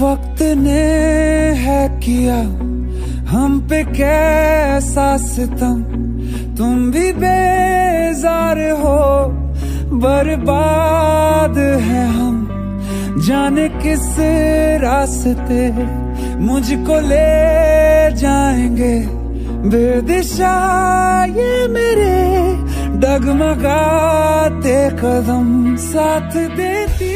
वक्त ने है किया हम पे कैसा सितम? तुम भी बेजार हो, बर्बाद है हम। जाने किस रास्ते मुझको ले जाएँगे? बेदिशा ये मेरे डगमगाते कदम साथ देती